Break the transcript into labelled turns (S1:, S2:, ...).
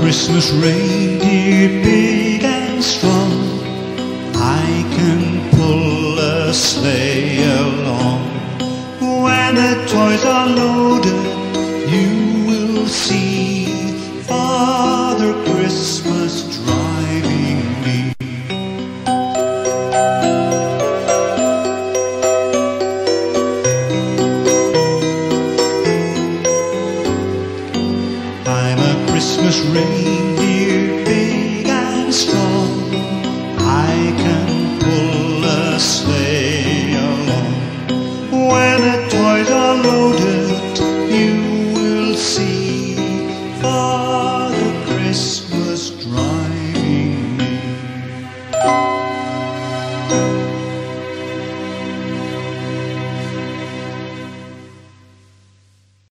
S1: Christmas reindeer, big and strong. I can pull a sleigh along. When the toys are loaded, you will see Father Christmas driving Christmas reindeer,